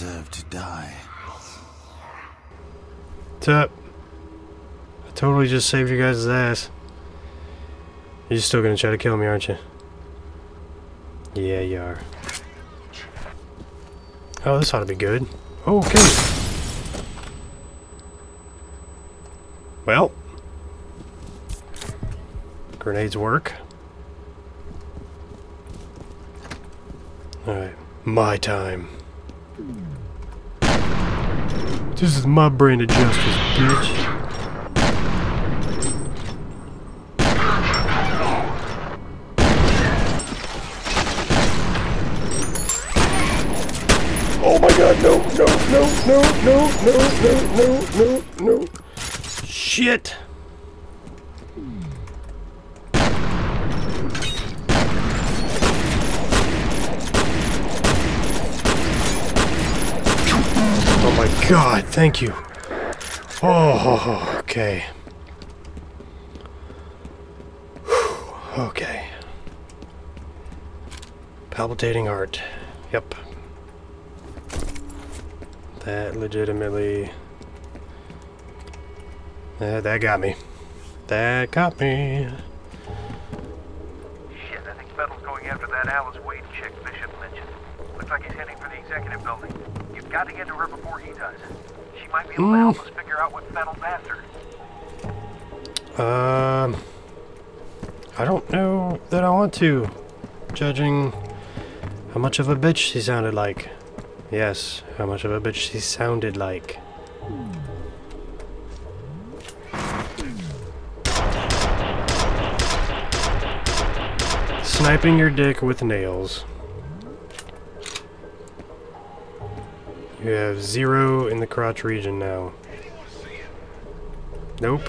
deserve to die. What's up? I totally just saved you guys' ass. You're still gonna try to kill me, aren't you? Yeah, you are. Oh, this ought to be good. Okay. Well. Grenades work. Alright. My time. This is my brand of justice, bitch. Oh my god, no, no, no, no, no, no, no, no, no, no. Shit. Oh my god, thank you. Oh, okay. Okay. Palpitating heart. Yep. That legitimately... Uh, that got me. That got me. Shit, I think Fettel's going after that Alice Wade chick Bishop mentioned. Looks like he's heading for the executive building. Got to get to her before he does. She might be able to help us figure out what Fettel's after. Um, I don't know that I want to, judging how much of a bitch she sounded like. Yes, how much of a bitch she sounded like. Sniping your dick with nails. You have zero in the crotch region now. Nope.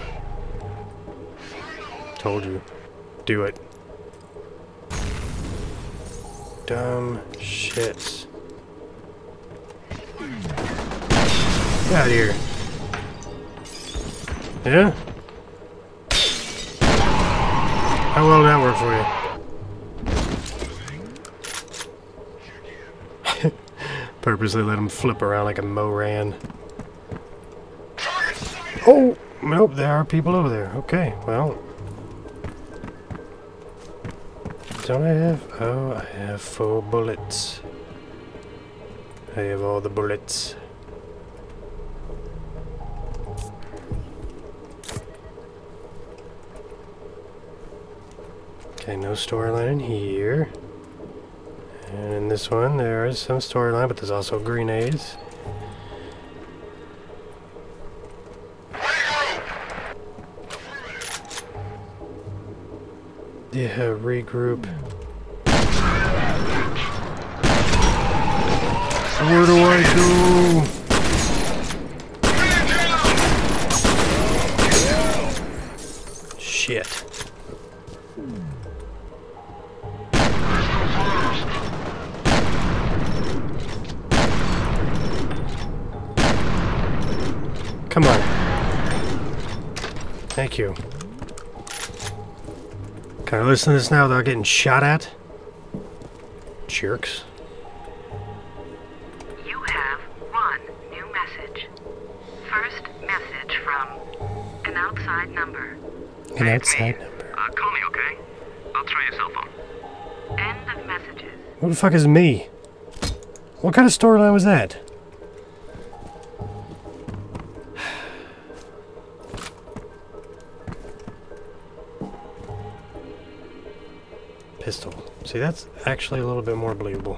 Told you. Do it. Dumb shit. Get out of here. Yeah? How well did that work for you? Purposely let him flip around like a Moran. Oh! Nope, there are people over there. Okay, well. Don't I have? Oh, I have four bullets. I have all the bullets. Okay, no storyline in here. And in this one, there is some storyline, but there's also grenades. Yeah, regroup. Where do I go? Shit. Come on. Thank you. Can I listen to this now without getting shot at? Jerks. You have one new message. First message from an outside number. An outside number. Uh, call me, okay? I'll try your cell phone. End of messages. Who the fuck is me? What kind of storyline was that? Pistol. See, that's actually a little bit more believable.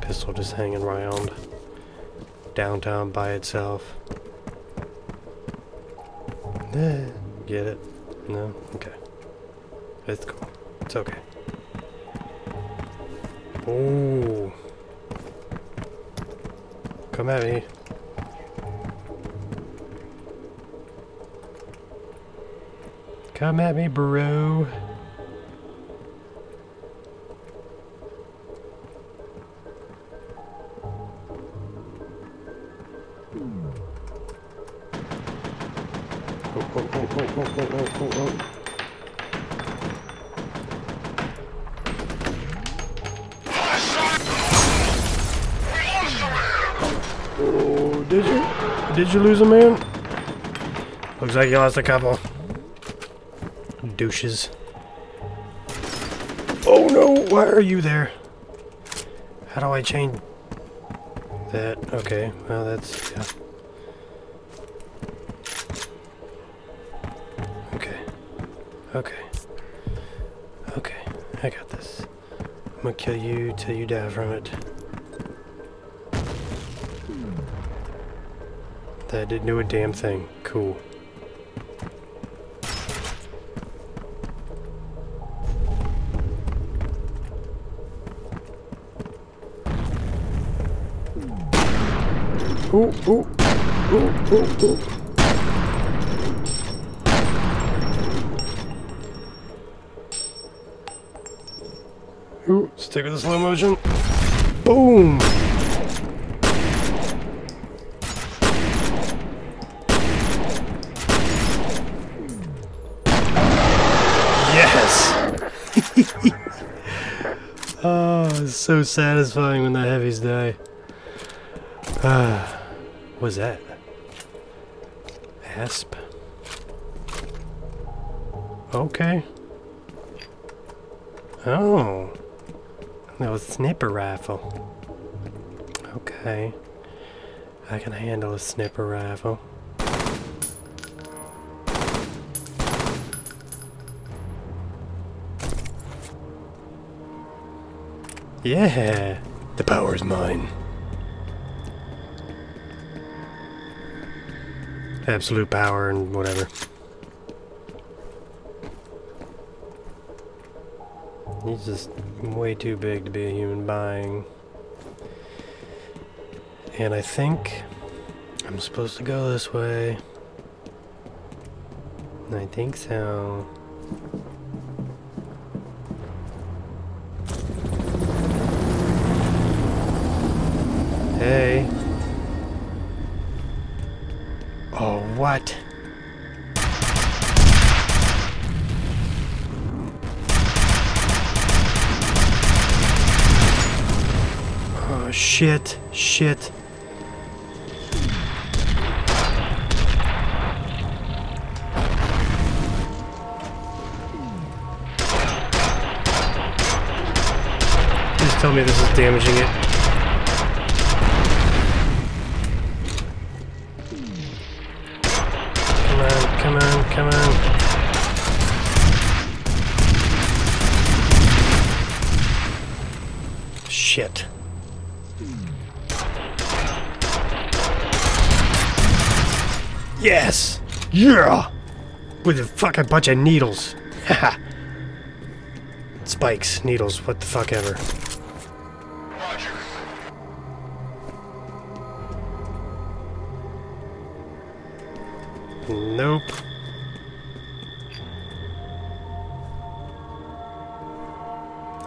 Pistol just hanging around downtown by itself. Eh, Get it? No? Okay. It's cool. It's okay. Oh. Come at me. Come at me, bro. Did you lose a man? Looks like you lost a couple. Douches. Oh no, why are you there? How do I change that? Okay, well that's, yeah. Okay. Okay. Okay, I got this. I'm gonna kill you till you die from it. That didn't do a damn thing. Cool. Ooh, ooh, ooh, ooh, ooh. Ooh, stick with the slow motion. Boom! Yes! oh, it's so satisfying when the heavies die. Ah, what's that? Asp. Okay. Oh. That was sniper rifle. Okay. I can handle a sniper rifle. Yeah, the power is mine. Absolute power and whatever. He's just way too big to be a human being. And I think I'm supposed to go this way. I think so. Hey. Oh, what? Oh, shit. Shit. Tell me this is damaging it. Come on, come on. Shit. Yes! Yeah! With a fucking bunch of needles. Spikes, needles, what the fuck ever. Nope.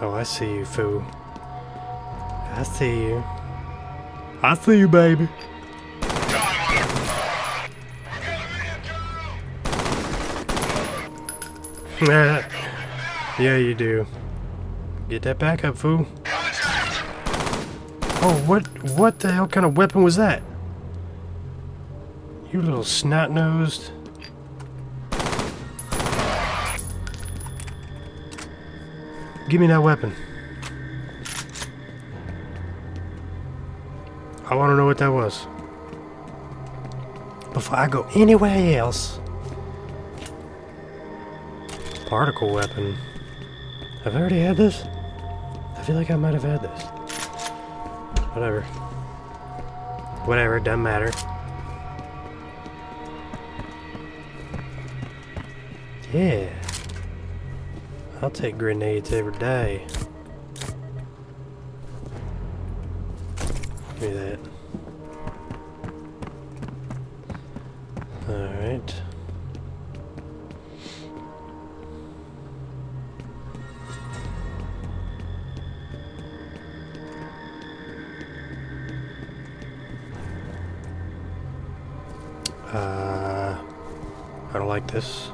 Oh, I see you, foo. I see you. I see you, baby. yeah, you do. Get that back up, fool. Oh, what what the hell kind of weapon was that? You little snot-nosed. Give me that weapon. I want to know what that was. Before I go anywhere else. Particle weapon. I've already had this? I feel like I might have had this. Whatever. Whatever, doesn't matter. Yeah. I'll take grenades every day. Give me that. Alright. Uh, I don't like this.